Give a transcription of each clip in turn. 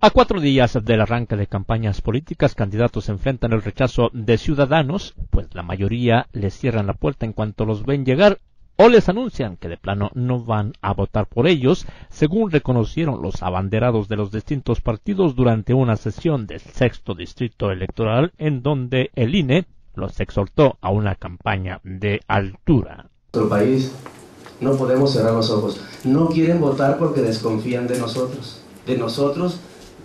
A cuatro días del arranque de campañas políticas, candidatos enfrentan el rechazo de ciudadanos, pues la mayoría les cierran la puerta en cuanto los ven llegar o les anuncian que de plano no van a votar por ellos, según reconocieron los abanderados de los distintos partidos durante una sesión del sexto distrito electoral en donde el INE los exhortó a una campaña de altura. Nuestro país no podemos cerrar los ojos. No quieren votar porque desconfían de nosotros. De nosotros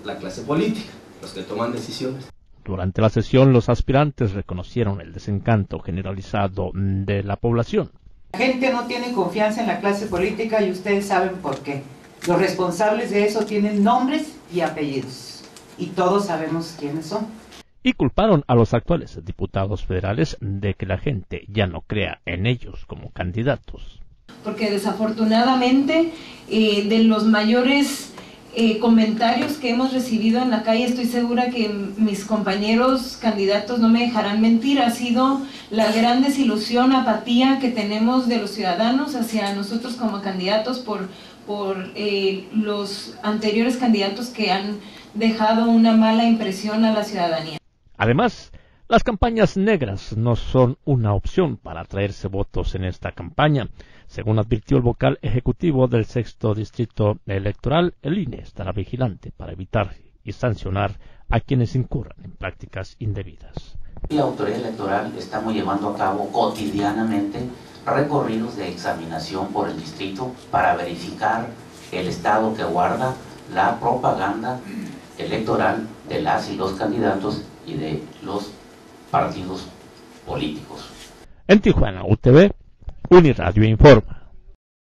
la clase política, los que toman decisiones. Durante la sesión, los aspirantes reconocieron el desencanto generalizado de la población. La gente no tiene confianza en la clase política y ustedes saben por qué. Los responsables de eso tienen nombres y apellidos. Y todos sabemos quiénes son. Y culparon a los actuales diputados federales de que la gente ya no crea en ellos como candidatos. Porque desafortunadamente eh, de los mayores eh, comentarios que hemos recibido en la calle, estoy segura que mis compañeros candidatos no me dejarán mentir, ha sido la gran desilusión, apatía que tenemos de los ciudadanos hacia nosotros como candidatos por, por eh, los anteriores candidatos que han dejado una mala impresión a la ciudadanía. Además, las campañas negras no son una opción para atraerse votos en esta campaña. Según advirtió el vocal ejecutivo del sexto distrito electoral, el INE estará vigilante para evitar y sancionar a quienes incurran en prácticas indebidas. La autoridad electoral estamos llevando a cabo cotidianamente recorridos de examinación por el distrito para verificar el estado que guarda la propaganda electoral de las y los candidatos y de los partidos políticos. En Tijuana, UTV, Uniradio informa.